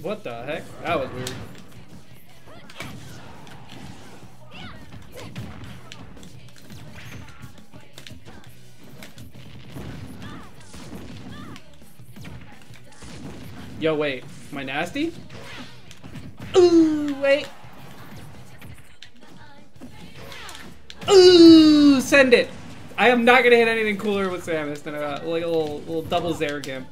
What the heck? That was weird. Yo, wait. Am I nasty? Ooh, wait. Ooh, send it. I am not gonna hit anything cooler with Samus than a little little double Zergimp.